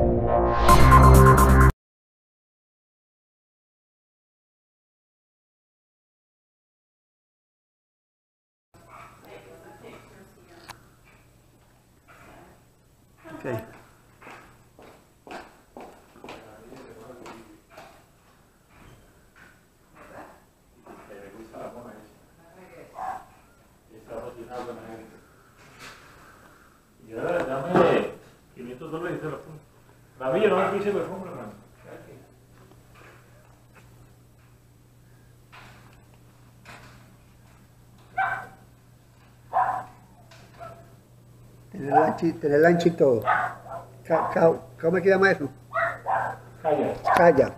Música Tener lanchi, tener lanchi y todo. Ca- ca- ¿Cómo es que llama eso? Calla. Calla.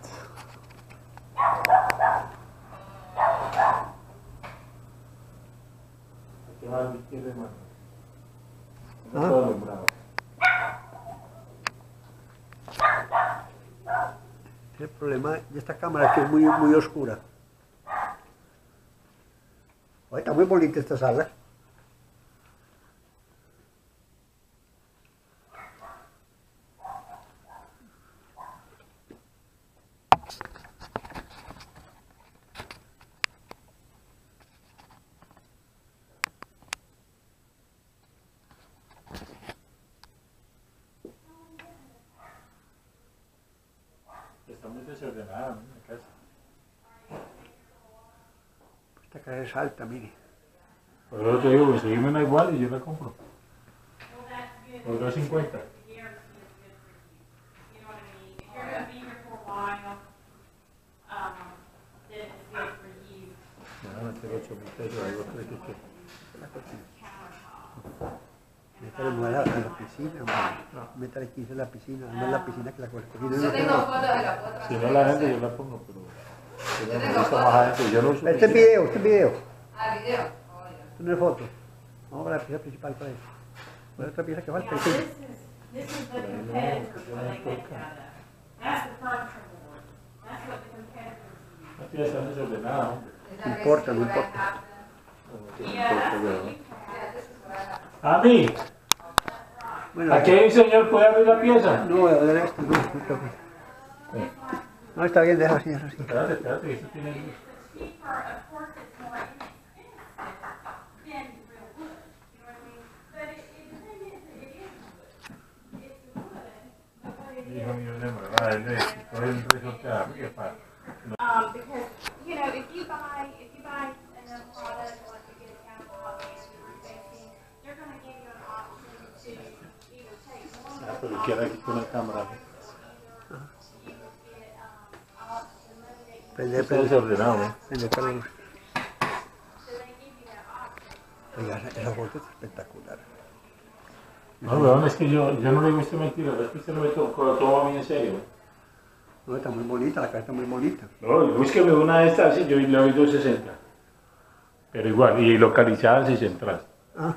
¿Qué más quieres, hermano? Ah. No puedo El problema de esta cámara que es muy, muy oscura. Oye, está muy bonita esta sala. Está muy desordenada, ¿no? La casa. Esta casa es alta, mire. Por eso te digo, conseguirme una igual y yo la compro. Por 2.50. The air is good for you. You know what I mean? If you're gonna be here for a while, um, then it's good for you. Me meter 8 mil pesos crees que. Métale mujer a la piscina, hombre. Métale 15 en la piscina. No es la piscina que la. Yo no tengo tengo. fotos de la otra. Si no la gente, yo la pongo, pero. pero Yo me tengo gusta fotos. más a gente. Yo no uso Este es video, este es video. Ah, video. Esto no es foto. Vamos a la pieza principal para eso. ¿Cuál es otra pieza que falta? Yeah, this is, this is the competitors, they. That's. That's what competitors use. Esa No importa, no importa. A mí, Bueno, ¿aquí hay un señor puede abrir la pieza? No, a ver esto, no, no que- No, está bien, deja así. Espérate, espérate, que esto tiene luz. Hijo mío, de verdad, él que para. Um, because, you know, if you buy desordenado, prende, prende. So they give you that option. Oiga, esa- esa foto es espectacular. No, weón, es que yo, yo no le usted mentira, es que usted no me to- lo toma muy en serio. No, está muy bonita, la casa está muy bonita. No, búsqueme una de estas yo le doy 260. Pero igual, y localizadas y central. Ah,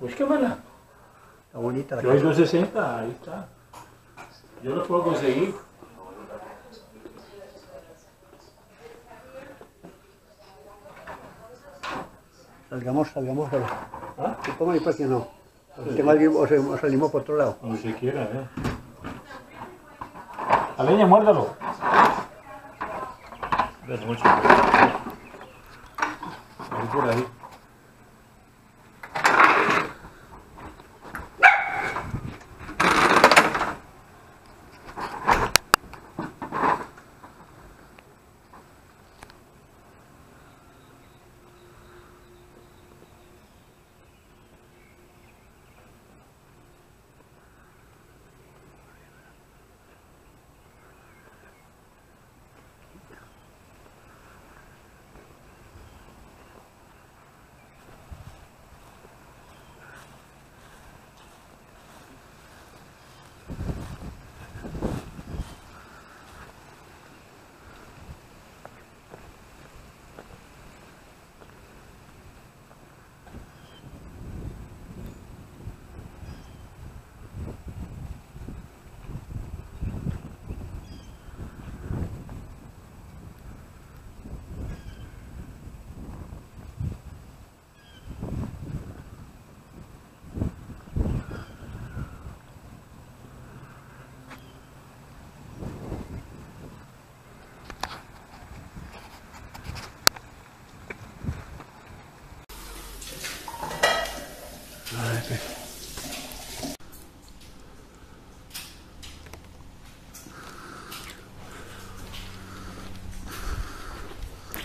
Búsquemela. Está bonita la Yo casa. 260, ahí está. Yo lo puedo conseguir. Salgamos, salgamos. salgamos. ¿Ah? ¿Qué pongo ahí para que no? Tengo alguien- o se- o salimos por otro lado. Donde se quiera, ¿eh? A leña, muérdalo. Gracias mucho. Ahí por ahí.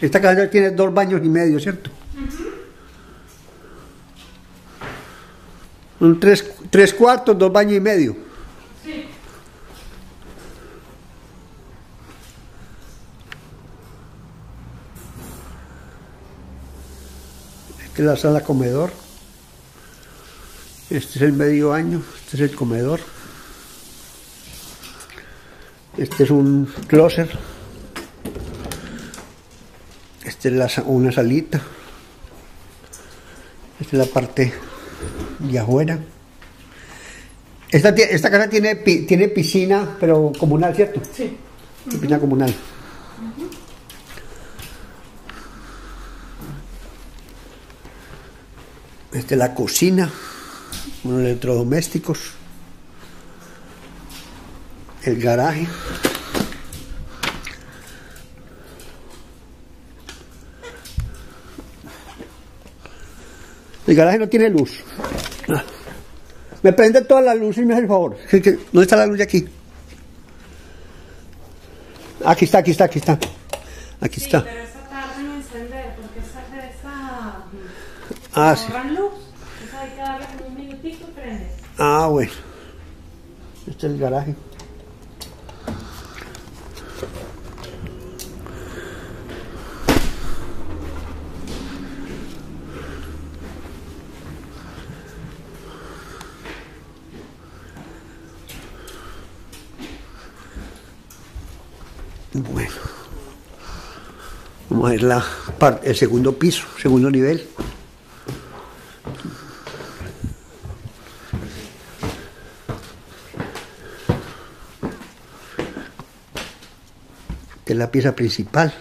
Esta casa tiene dos baños y medio, ¿cierto? Un tres, tres cuartos, dos baños y medio. Sí. Esta es la sala comedor. Este es el medio baño. Este es el comedor. Este es un closet. Esta es la una salita. Esta es la parte de afuera. Esta, esta casa tiene, tiene piscina, pero comunal, ¿cierto? Sí. Piscina comunal. Esta es la cocina, unos electrodomésticos, el garaje. El garaje no tiene luz. Me prende toda la luz y me hace el favor. ¿Qué- qué- ¿Dónde está la luz de aquí? Aquí está, aquí está, aquí está. Aquí Sí, está. pero esa tarde no encender, porque esa, esa Ah, sí. ahorran luz. Esa hay que darle un minutico y prende. Ah, bueno. Este es el garaje. Bueno. Vamos a ver la parte, el segundo piso, segundo nivel. Esta es la pieza principal.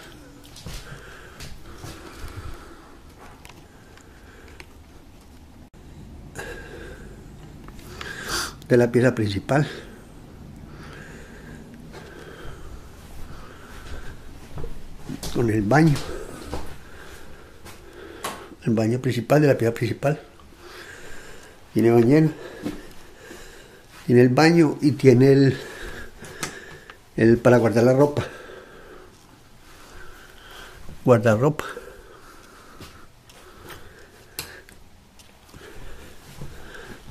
Es la pieza principal. Con el baño. El baño principal de la pieza principal. Tiene bañera. Tiene el baño y tiene el, el para guardar la ropa. Guardarropa.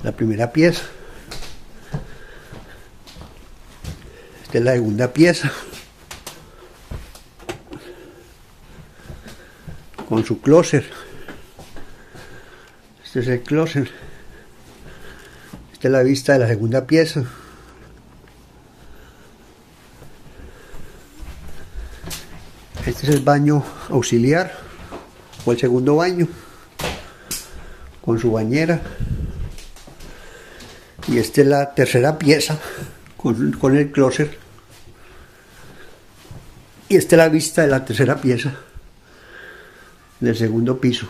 La primera pieza. Esta es la segunda pieza. Con su closet. Este es el closet. Esta es la vista de la segunda pieza. Este es el baño auxiliar o el segundo baño con su bañera. Y esta es la tercera pieza con, con el closet. Y esta es la vista de la tercera pieza del segundo piso.